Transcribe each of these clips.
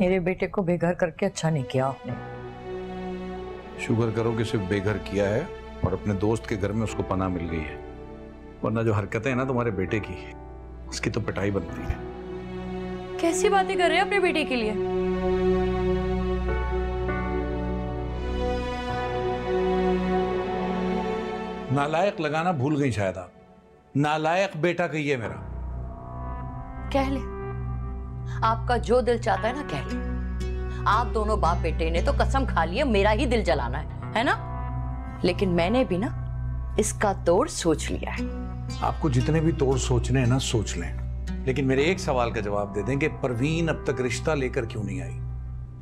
मेरे बेटे को बेघर करके अच्छा नहीं किया आपने। शुक्र करो कि सिर्फ़ बेघर किया है और अपने दोस्त के घर में उसको पनाह मिल गई है। वरना जो हरकतें हैं ना तुम्हारे बेटे की उसकी तो पिटाई बनती है। कैसी बातें कर रहे हैं अपने बेटे के लिए? नालायक लगाना भूल गई शायद आप। नालायक बेटा कहिए मेरा। कह ले। आपका जो दिल चाहता है ना कह ले। आप दोनों बाप बेटे ने तो कसम खा ली है मेरा ही दिल जलाना है है ना? लेकिन मैंने भी ना इसका तोड़ सोच लिया है। आपको जितने भी तोड़ सोचने हैं ना सोच लें। लेकिन मेरे एक सवाल का जवाब दे दें कि परवीन अब तक रिश्ता लेकर क्यों नहीं आई?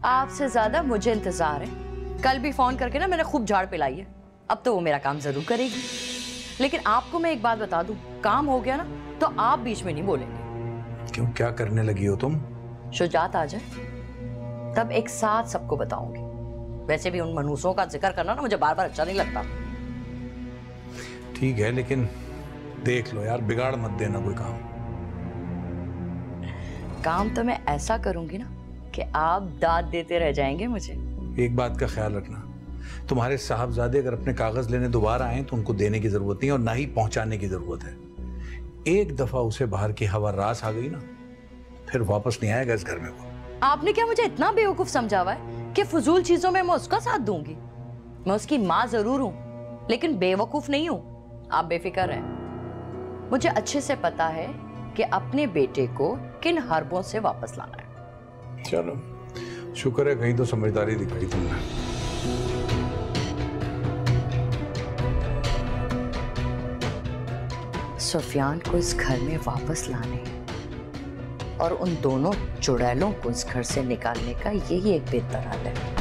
आपसे ज़्यादा मुझे इंतज़ार है। कल भी फ़ोन करके ना मैंने खूब झाड़ पिलाई है। अब तो वो मेरा काम ज़रूर करेगी। लेकिन आपको मैं एक बात बता दूँ काम हो गया ना तो आप बीच में नहीं बोलेंगे। क्यों? क्या करने लगी हो तुम? शुजात आ जाए तब एक साथ सबको बताऊँगी। वैसे भी उन मनूसों का ज़िक्र करना ना मुझे बार बार अच्छा नहीं लगता। ठीक है लेकिन देख लो यार बिगाड़ मत देना कोई काम। काम तो मैं ऐसा करूँगी ना कि आप दाद देते रह जाएँगे मुझे। एक बात का ख्याल रखना। तुम्हारे साहबजादे अगर अपने कागज़ लेने दोबारा आए तो उनको देने की ज़रूरत नहीं और ना ही पहुँचाने की ज़रूरत है। एक दफ़ा उसे बाहर की हवा रास आ गई ना फिर वापस नहीं आएगा इस घर में वो। आपने क्या मुझे इतना बेवकूफ़ समझा हुआ है कि फजूल चीज़ों में मैं उसका साथ दूँगी? मैं उसकी माँ ज़रूर हूँ लेकिन बेवकूफ़ नहीं हूँ। आप बेफिक्र हैं। मुझे अच्छे से पता है कि अपने बेटे को किन हरबों से वापस लाना है। चलो शुक्र है कहीं तो समझदारी दिखाई तुमने। सुफियान को इस घर में वापस लाने और उन दोनों चुड़ैलों को इस घर से निकालने का यही एक बेहतर हल है।